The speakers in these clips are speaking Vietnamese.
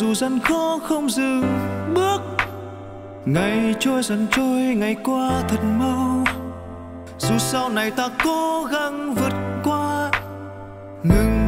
dù gian khó không dừng bước. Ngày trôi dần trôi, ngày qua thật mau. Dù sau này ta cố gắng vượt qua, ngừng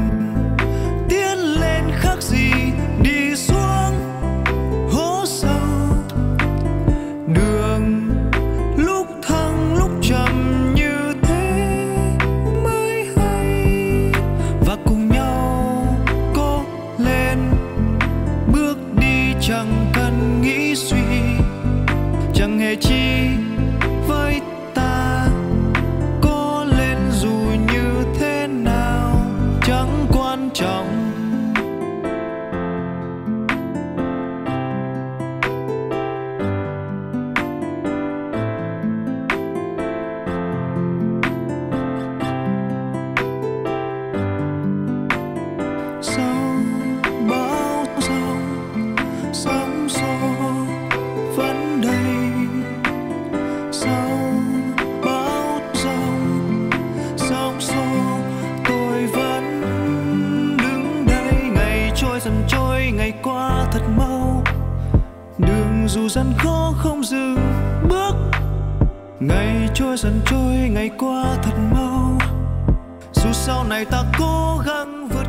dù gian khó không dừng bước. Ngày trôi dần trôi, ngày qua thật mau. Dù sau này ta cố gắng vượt